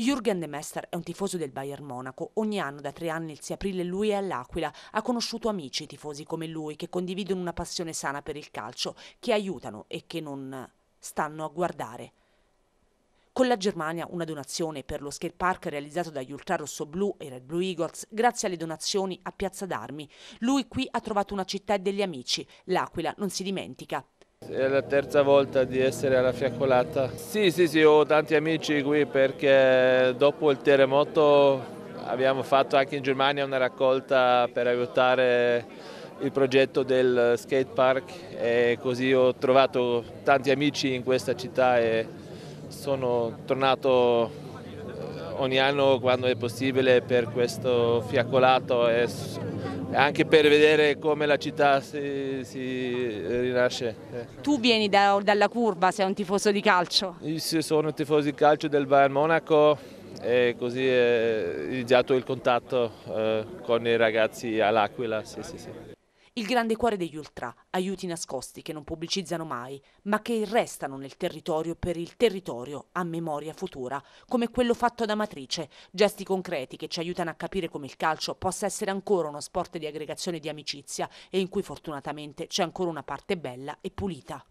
Jürgen de Mester è un tifoso del Bayern Monaco. Ogni anno da tre anni il 6 aprile lui è all'Aquila. Ha conosciuto amici tifosi come lui che condividono una passione sana per il calcio, che aiutano e che non stanno a guardare. Con la Germania una donazione per lo skate park realizzato dagli Ultra Rosso Blu e Red Blue Eagles grazie alle donazioni a Piazza d'Armi. Lui qui ha trovato una città e degli amici. L'Aquila non si dimentica. È la terza volta di essere alla fiaccolata. Sì, sì, sì, ho tanti amici qui perché dopo il terremoto abbiamo fatto anche in Germania una raccolta per aiutare il progetto del skate park e così ho trovato tanti amici in questa città e sono tornato ogni anno quando è possibile per questo fiaccolato e anche per vedere come la città si, si rinasce. Tu vieni da, dalla curva, sei un tifoso di calcio? Io sono un tifoso di calcio del Bayern Monaco e così è iniziato il contatto eh, con i ragazzi all'Aquila. Sì, sì, sì. Il grande cuore degli ultra, aiuti nascosti che non pubblicizzano mai, ma che restano nel territorio per il territorio a memoria futura, come quello fatto da Matrice, gesti concreti che ci aiutano a capire come il calcio possa essere ancora uno sport di aggregazione di amicizia e in cui fortunatamente c'è ancora una parte bella e pulita.